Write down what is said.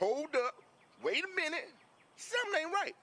Hold up. Wait a minute. Something ain't right.